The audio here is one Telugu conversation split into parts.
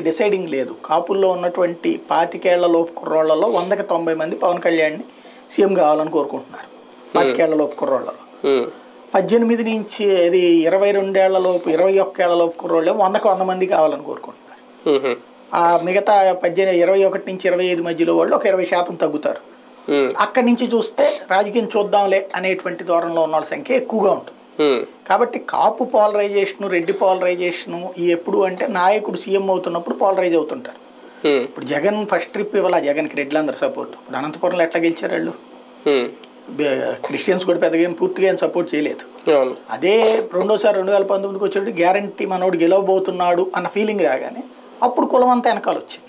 డిసైడింగ్ లేదు. కాపుల్లో ఉన్నటువంటి పాతికేళ్ళ లోపు కుర్రోళ్ళలో వందకి తొంభై మంది పవన్ కళ్యాణ్ని సీఎం కావాలని కోరుకుంటున్నారు. పాతికేళ్ళ లోపు కుర్రోళ్ళలో. పద్దెనిమిది నుంచి అది ఇరవై రెండేళ్ళ లోపు ఇరవై ఒక్కేళ్ళ లోపు కుర్రోళ్ళు వందకు వంద మంది కావాలని కోరుకుంటున్నారు. ఆ మిగతా పద్దెనిమిది ఇరవై ఒకటి నుంచి ఇరవై ఐదు మధ్యలో వాళ్ళు ఒక ఇరవై శాతం తగ్గుతారు. అక్కడి నుంచి చూస్తే రాజకీయం చూద్దాంలే అనేటువంటి దూరంలో ఉన్న వాళ్ళ సంఖ్య ఎక్కువగా ఉంటుంది. కాబట్టి కాపు పోలరైజేషను రెడ్డి పోలరైజేషను ఈ ఎప్పుడు అంటే నాయకుడు సీఎం అవుతున్నప్పుడు పోలరైజ్ అవుతుంటారు. ఇప్పుడు జగన్ ఫస్ట్ ట్రిప్ ఇవ్వాల? జగన్కి రెడ్లందరూ సపోర్ట్. ఇప్పుడు అనంతపురంలో ఎట్లా గెలిచారు వాళ్ళు? క్రిస్టియన్స్ కూడా పెద్దగా ఏం పూర్తిగా ఏం సపోర్ట్ చేయలేదు. అదే రెండోసారి రెండు వేల పంతొమ్మిదికి వచ్చేటి గ్యారంటీ మనోడు గెలవబోతున్నాడు అన్న ఫీలింగ్ రాగానే అప్పుడు కులం అంతా వెనకాల వచ్చింది.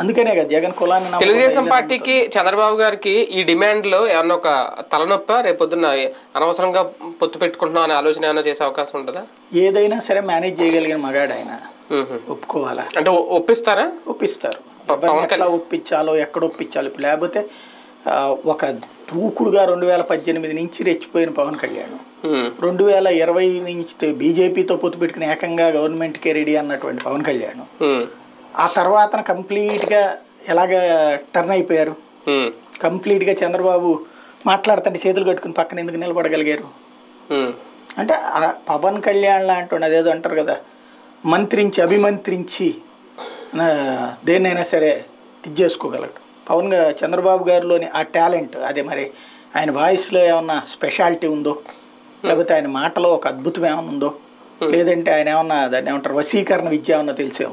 అందుకనే కదా జగన్ కులాన్ని తెలుగుదేశం పార్టీకి చంద్రబాబు గారికి ఈ డిమాండ్లో ఏమన్నా ఒక తలనొప్ప? రేపొద్దున అనవసరంగా పొత్తు పెట్టుకుంటున్నాం అనే ఆలోచన ఏమైనా చేసే అవకాశం ఉంటుందా? ఏదైనా సరే మేనేజ్ చేయగలిగిన మగాడు ఆయన ఉహు. ఒప్పుకోవాలా? అంటే ఒప్పిస్తారా? ఒప్పిస్తారు. ఎట్లా ఒప్పించాలో ఎక్కడ ఒప్పించాలో లేకపోతే ఒక దూకుడుగా రెండు వేల పద్దెనిమిది నుంచి రెచ్చిపోయిన పవన్ కళ్యాణ్. ఉమ్, రెండు వేల ఇరవై నుంచి బీజేపీతో పొత్తు పెట్టుకుని ఏకంగా గవర్నమెంట్కే రెడీ అన్నటువంటి పవన్ కళ్యాణ్. ఆ తర్వాత కంప్లీట్గా ఎలాగ టర్న్ అయిపోయారు? కంప్లీట్గా చంద్రబాబు మాట్లాడుతుంటే చేతులు కట్టుకుని పక్కన ఎందుకు నిలబడగలిగారు? అంటే పవన్ కళ్యాణ్ లాంటి అదేదో అంటారు కదా మంత్రించి అభిమంత్రించి దేన్నైనా సరే ఇది చేసుకోగలడు. పవన్ చంద్రబాబు గారిలోని ఆ టాలెంట్ అదే మరి ఆయన వాయిస్లో ఏమన్నా స్పెషాలిటీ ఉందో? లేకపోతే ఆయన మాటలో ఒక అద్భుతం ఏమైనా ఉందో? లేదంటే ఆయన ఏమన్నా దాన్ని ఏమంటారు వశీకరణ విద్య ఏమన్నా తెలిసేమో